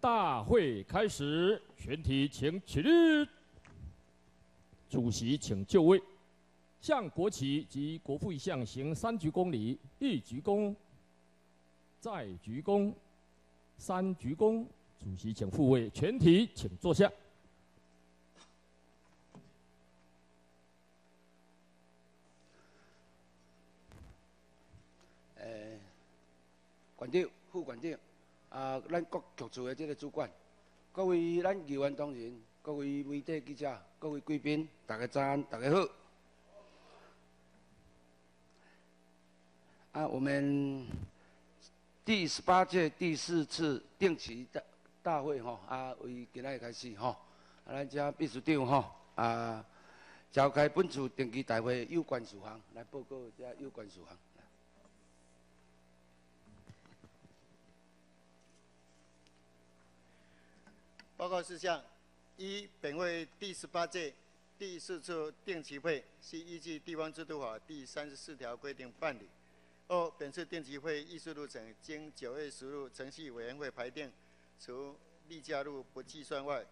大会开始，全体请起立。主席请就位，向国旗及国父一像行三鞠躬礼，一鞠躬，再鞠躬，三鞠躬。主席请复位，全体请坐下。呃，馆长、副馆长，啊，咱各局处的这个主管，各位咱议员同仁，各位媒体记者，各位贵宾，大家早安，大家好。啊，我们第十八届第四次定期大大会吼，啊，为今仔开始吼，啊，咱遮秘书长吼，啊，召开本次定期大会有关事项来报告遮有关事项。报告事项：一、本会第十八届第四次定期会是依据《地方制度法》第三十四条规定办理。二、本次定期会议事路程经九月十日程序委员会排定，除例假日不计算外，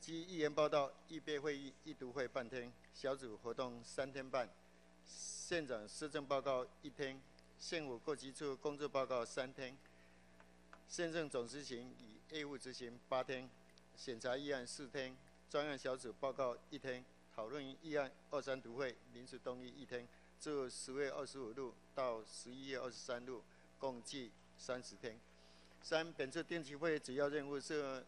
即议员报道、预备会议、一读会半天，小组活动三天半，县长施政报告一天，县府各局处工作报告三天，县政总执行与业务执行八天，审查议案四天，专案小组报告一天，讨论议案二三读会临时动议一天，自十月二十五日到十一月二十三日，共计三十天。三、本次定期会主要任务是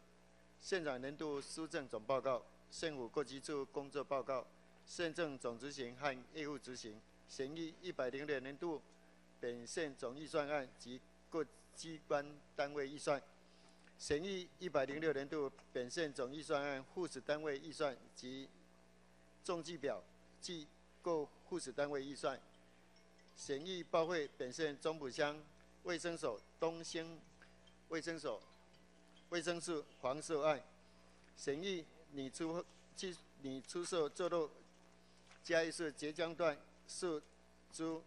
县长年度施政总报告、县府各级处工作报告、县政总执行和业务执行、审议一百零六年度本县总预算案及各机关单位预算。审议一百零六年度本县总预算案附属单位预算及中计表及各附属单位预算，审议报会本县中埔乡卫生所东兴卫生所卫生室黄色案，审议拟出计拟出售坐落嘉义市浙江段四租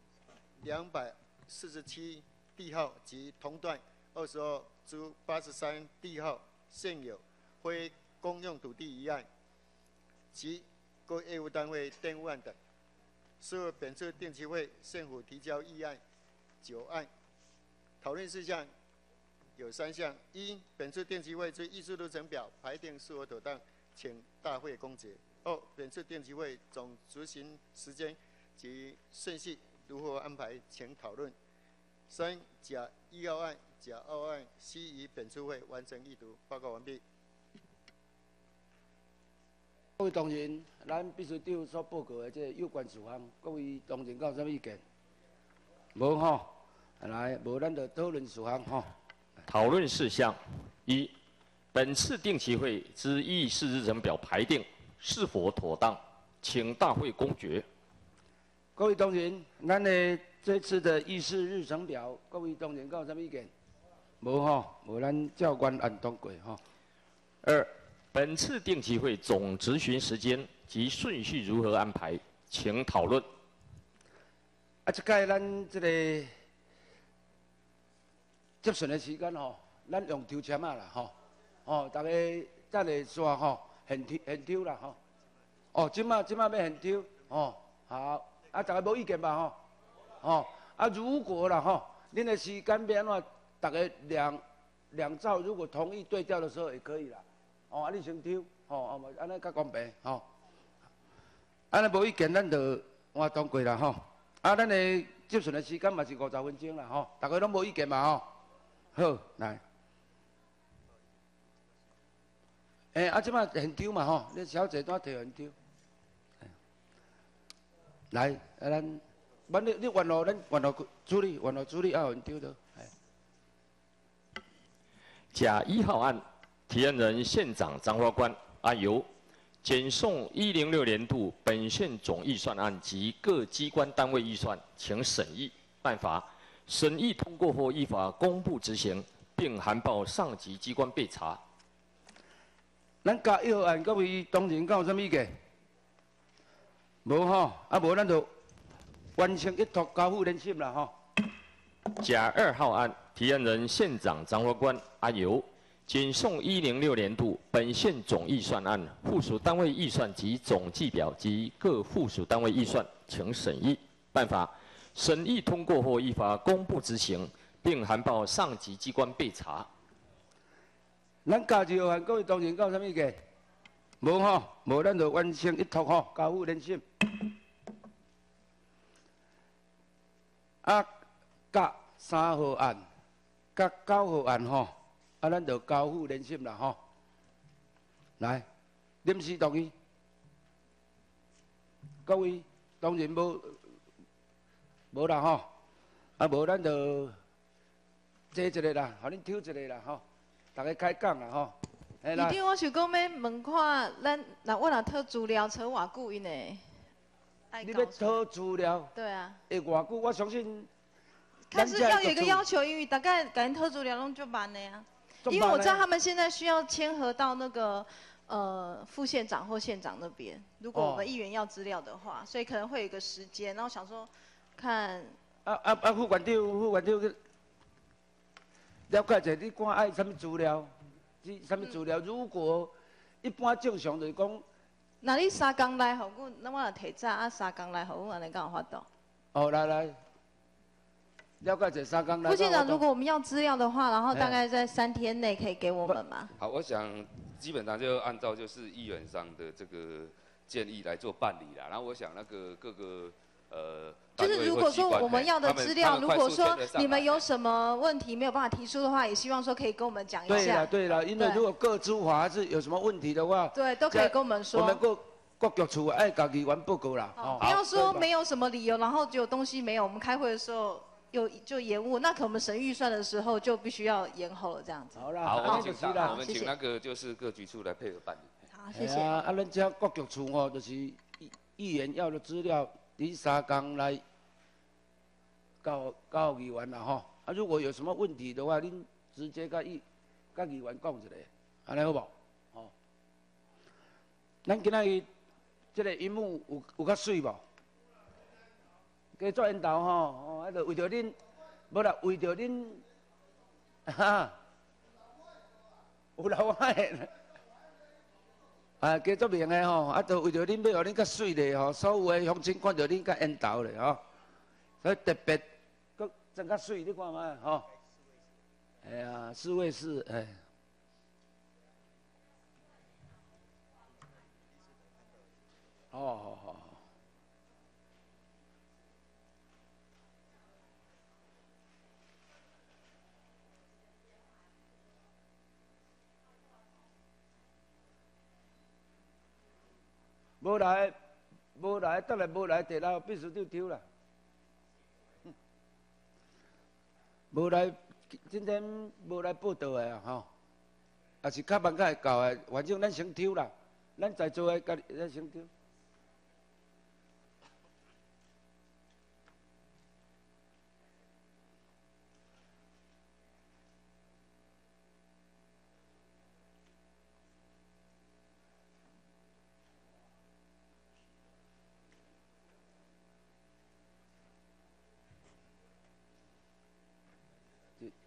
两百四十七地号及同段。二十二。至八十三地号现有非公用土地一案，及各业务单位电务案等，是本次定期会县府提交议案九案。讨论事项有三项：一、本次定期会之议事流程表排定是否妥当，请大会公决；二、本次定期会总执行时间及顺序如何安排，请讨论；三、甲一号案。甲二案悉于本次会完成议读，报告完毕。各位同仁，咱秘书长所报告的这有关事项，各位同仁有啥物意见？无吼，来，无咱就讨论事项吼。讨论事项一：本次定期会之议事日程表排定是否妥当，请大会公决。各位同仁，咱的这次的议事日程表，各位同仁有啥物意见？无吼，无咱教官按通过吼。二，本次定期会总执行时间及顺序如何安排，请讨论。啊，即届咱即个接顺的时间吼，咱用抽签啊啦吼，哦，大家再来说吼，现抽现抽啦吼。哦，即马即马要现抽，哦，好，啊，大家无意见吧吼？哦，啊，如果啦吼，恁的时间变安怎？大家两两兆，如果同意对调的时候也可以啦。哦，啊，你先抽，哦，啊，安尼较公平，吼。安尼无意见，咱就换通过啦，吼。啊，咱的接顺的时间嘛是五十分钟啦，吼。大家拢无意见嘛，吼。好，来。诶，啊，即摆现抽嘛，吼，你小姐单摕现抽。来，啊，咱，咱你你原路，咱原路处理，原路处理啊，现抽的。甲一号案，提案人县长张花官，案由检送一零六年度本县总预算案及各机关单位预算，请审议办法。审议通过后，依法公布执行，并函报上级机关备查。咱甲一号案各位同仁有啥物意见？无吼，啊无咱就完成一套交付联审啦吼。甲二号案。提案人县长张法官阿尤，仅送一零六年度本县总预算案附属单位预算及总计表及各附属单位预算，请审议办法。审议通过后，依法公布执行，并函报上级机关备查。咱家事办各位同仁到什么个？无吼，无咱就完成一套吼，交付人心。啊，甲三号案、甲九号案吼，啊，咱就交互人心啦吼。来，临时同意，各位当然无无啦吼，啊无咱就坐一个啦，互恁抽一个啦吼，大家开讲啦吼。一定我想讲要问看，咱那我若讨资料，找偌久因呢？你要讨资料？对啊。会偌久？我相信。但是要有一个要求，因为大概感觉讨资料拢就完了呀。因为我知道他们现在需要签合到那个呃副县长或县长那边，如果我们议员要资料的话，所以可能会有一个时间。然后想说，看。啊啊啊！副馆长，副馆长，了解者，你看爱什么资料？什么资料？如果一般正常就是讲，那你三工来，互阮，那我来提早啊，三工来，互阮安尼敢有法度？哦，来来，了解者三工来。副县长，如果我们要资料的话，然后大概在三天内可以给我们吗？好，我想基本上就按照就是议员上的这个建议来做办理啦。然后我想那个各个。呃，就是如果说我们要的资料，如果说你们有什么问题没有办法提出的话，也希望说可以跟我们讲一下。对了对了，因为如果各资法还是有什么问题的话，对，都可以跟我们说。我们各各局处爱家己完报告啦。不要说没有什么理由，然后就东西没有，我们开会的时候又就延误，那可能我们审预算的时候就必须要延后了这样子。好了，好，我们请我们请那个就是各局处来配合办理。好，谢谢。啊，咱这各局处哦，就是议员要的资料，第三工来。告告议员啦吼，啊如果有什么问题的话，您直接甲议甲议员讲一下，安尼好不好？哦，咱今仔日这个荧幕有有较水无？加做引导吼，啊，着为着恁，无啦，为着恁，哈，有老外，啊，加做明的吼，啊，着为着恁要互恁较水咧吼，所有的乡亲看着恁较缘投咧吼，所以特别。佫真较水你看嘛，吼，哎呀，四位是哎，无来，无来，等下无来，地老必须就丢了。无来，今天无来报道的啊，吼，也是较慢较会到的，反正咱先抽啦，咱在座的家咱先抽。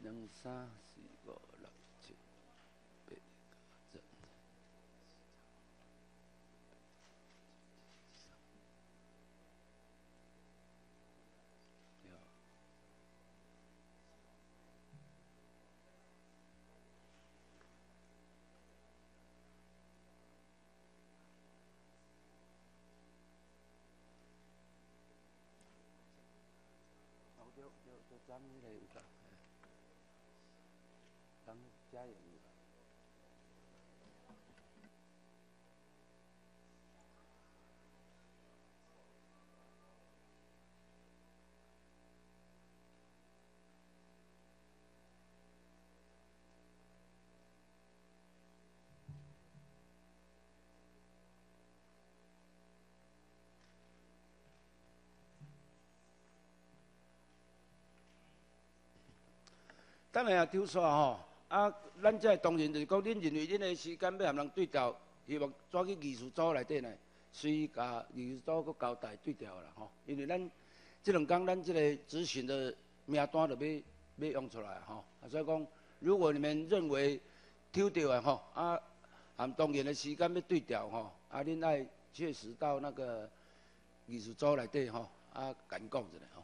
两三四五六七八九十。好，就就就咱那个。当加油！当然也抽刷吼。啊，咱这当然就是讲，恁认为恁的时间要含人对调，希望抓去艺术组内底呢，随甲艺术组佫交代对调啦吼。因为咱这两天咱这个执行的名单就要要用出来吼。啊所以讲，如果你们认为抽到的吼，啊，含当然的时间要对调吼，啊，恁爱确实到那个艺术组内底吼，啊，讲讲一下吼。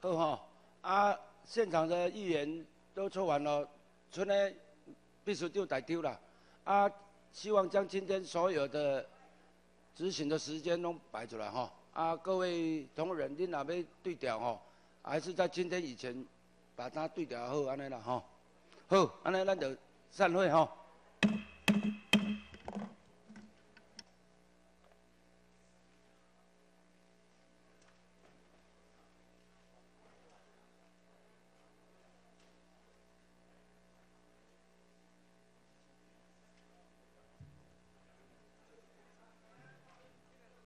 好哈，啊，现场的议员都抽完了，剩的秘书就代丢了，啊，希望将今天所有的执行的时间都摆出来哈，啊，各位同仁，你若要对调哈，还是在今天以前把它对调好安尼啦哈，好，安尼咱就散会哈。